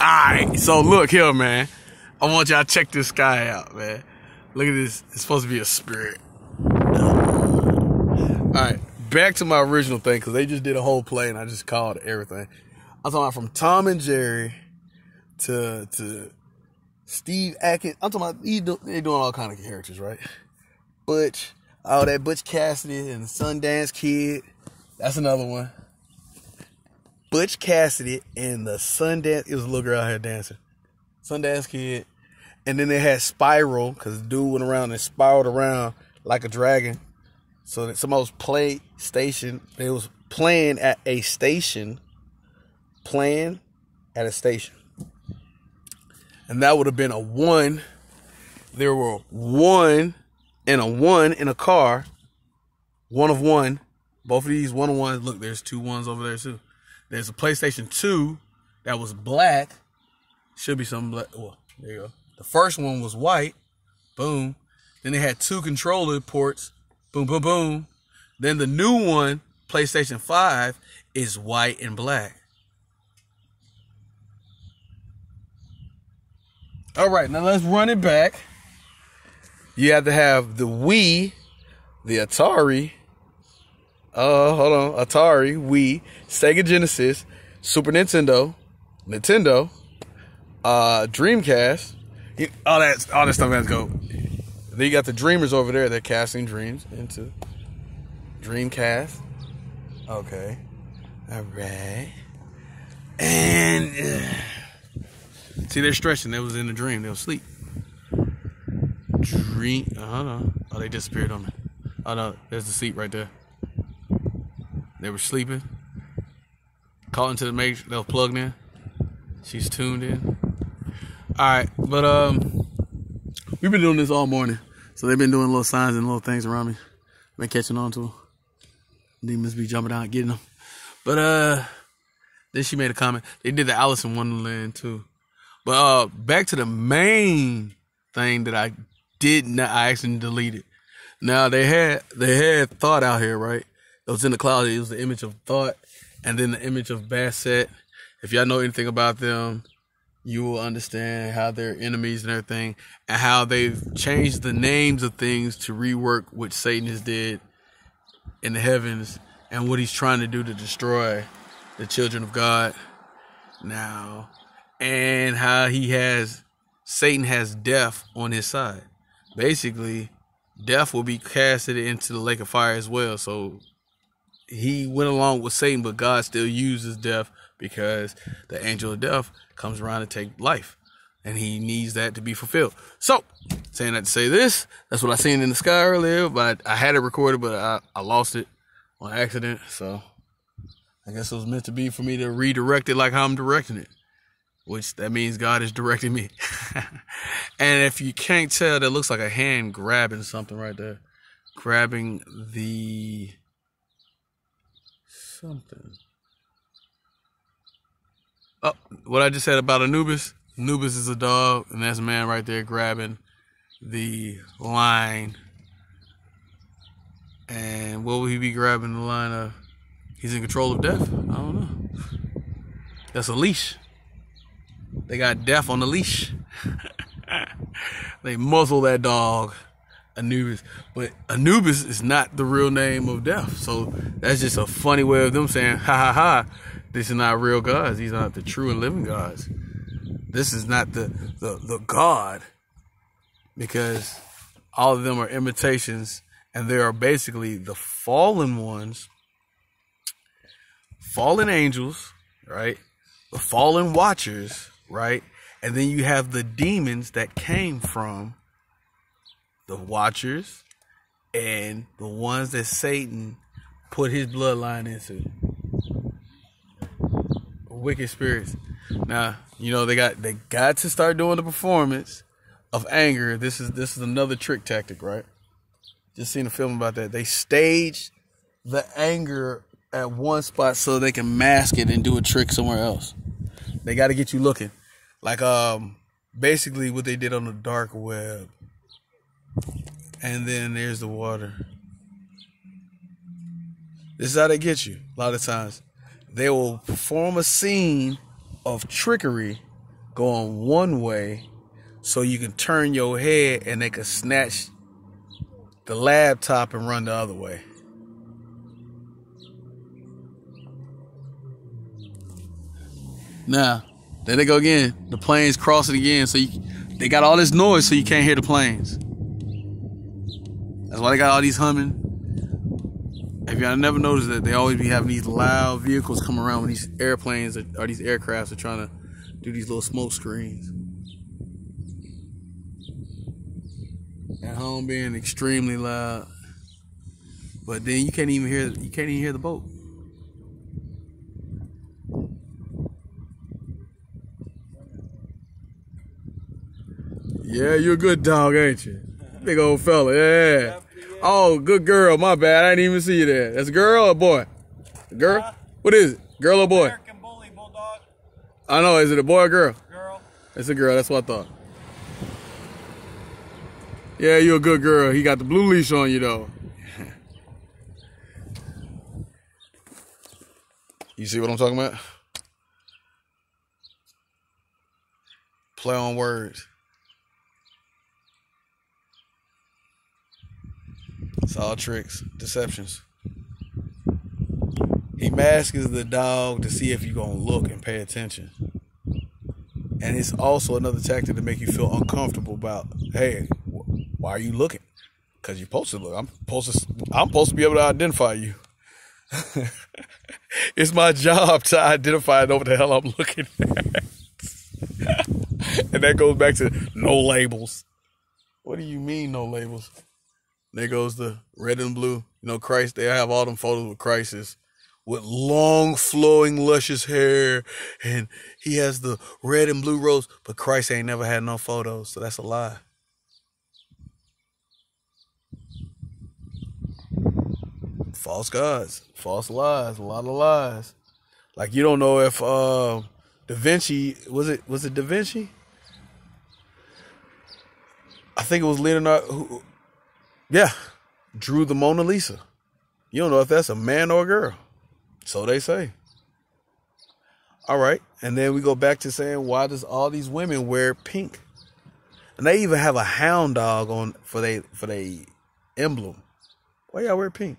Alright, so look here, man. I want y'all to check this guy out, man. Look at this. It's supposed to be a spirit. Alright, back to my original thing, because they just did a whole play and I just called everything. I'm talking about from Tom and Jerry to to Steve Atkins. I'm talking about they doing all kind of characters, right? Butch, all that Butch Cassidy and the Sundance Kid. That's another one. Butch Cassidy and the Sundance. It was a little girl out here dancing. Sundance Kid. And then they had Spiral, because dude went around and spiraled around like a dragon. So that some was play station. They was playing at a station. Playing at a station. And that would have been a one. There were one and a one in a car. One of one. Both of these one of ones. Look, there's two ones over there too. There's a PlayStation 2 that was black. Should be something black. Well, there you go. The first one was white. Boom. Then they had two controller ports. Boom, boom, boom. Then the new one, PlayStation 5, is white and black. All right, now let's run it back. You have to have the Wii, the Atari, uh, hold on, Atari, Wii, Sega Genesis, Super Nintendo, Nintendo, uh, Dreamcast, all that, all that stuff has to go. Then you got the Dreamers over there. They're casting dreams into Dreamcast. Okay, all right, and uh, see, they're stretching. They was in a dream. They was asleep. Dream. Uh, hold on. Oh, they disappeared on me. Oh no, there's the seat right there. They were sleeping. Caught into the matrix. They were plugged in. She's tuned in. All right, but um, we've been doing this all morning, so they've been doing little signs and little things around me. Been catching on to them. Demons be jumping out, getting them. But uh, then she made a comment. They did the Alice in Wonderland too. But uh, back to the main thing that I did not. I actually deleted. Now they had they had Thoth out here, right? It was in the cloud. It was the image of thought, and then the image of Bastet. If y'all know anything about them, you will understand how they're enemies and everything, and how they've changed the names of things to rework what Satan has did in the heavens and what he's trying to do to destroy the children of God now, and how he has Satan has death on his side. Basically, death will be casted into the lake of fire as well. So he went along with Satan, but God still uses death because the angel of death comes around to take life. And he needs that to be fulfilled. So, saying that to say this, that's what I seen in the sky earlier, but I, I had it recorded, but I, I lost it on accident. So, I guess it was meant to be for me to redirect it like how I'm directing it, which that means God is directing me. and if you can't tell, that looks like a hand grabbing something right there, grabbing the something. Oh, what I just said about Anubis. Anubis is a dog, and that's a man right there grabbing the line. And what will he be grabbing the line of? He's in control of death. I don't know. That's a leash. They got death on the leash. they muzzle that dog. Anubis. But Anubis is not the real name of death. So that's just a funny way of them saying, ha ha ha, this is not real gods. These are not the true and living gods. This is not the, the, the God. Because all of them are imitations and they are basically the fallen ones, fallen angels, right? The fallen watchers, right? And then you have the demons that came from the watchers and the ones that Satan put his bloodline into. Wicked spirits. Now, you know, they got they got to start doing the performance of anger. This is this is another trick tactic, right? Just seen a film about that. They stage the anger at one spot so they can mask it and do a trick somewhere else. They got to get you looking. Like um basically what they did on the dark web and then there's the water. This is how they get you. A lot of times, they will perform a scene of trickery going one way so you can turn your head and they can snatch the laptop and run the other way. Now, there they go again. The planes crossing again, so you, they got all this noise so you can't hear the planes. That's why they got all these humming. If y'all never noticed that, they always be having these loud vehicles come around when these airplanes or, or these aircrafts are trying to do these little smoke screens. At home being extremely loud. But then you can't even hear you can't even hear the boat. Yeah, you're a good dog, ain't you? Big old fella, yeah. Oh, good girl. My bad. I didn't even see you there. That's a girl or boy? A girl? What is it? Girl or boy? American Bully Bulldog. I know. Is it a boy or girl? Girl. It's a girl. That's what I thought. Yeah, you're a good girl. He got the blue leash on you, though. you see what I'm talking about? Play on words. It's all tricks, deceptions. He masks the dog to see if you're gonna look and pay attention. And it's also another tactic to make you feel uncomfortable about, hey, why are you looking? Because you're supposed to look. I'm supposed to. I'm supposed to be able to identify you. it's my job to identify what the hell I'm looking at. and that goes back to no labels. What do you mean no labels? There goes the red and blue. You know, Christ, they have all them photos with Christ with long, flowing, luscious hair. And he has the red and blue rose, but Christ ain't never had no photos. So that's a lie. False gods, false lies, a lot of lies. Like you don't know if uh, Da Vinci was it was it Da Vinci? I think it was Leonardo who yeah, drew the Mona Lisa. You don't know if that's a man or a girl. So they say. All right. And then we go back to saying, why does all these women wear pink? And they even have a hound dog on for they for they emblem. Why y'all wear pink?